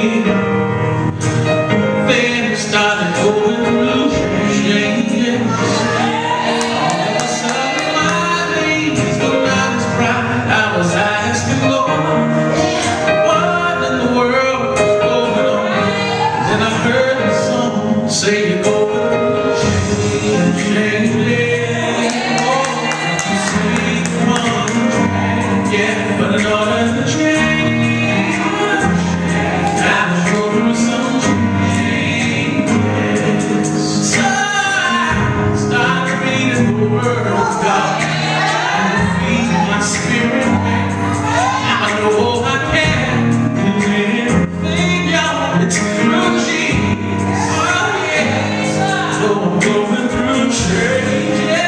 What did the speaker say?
Amen. going through changes.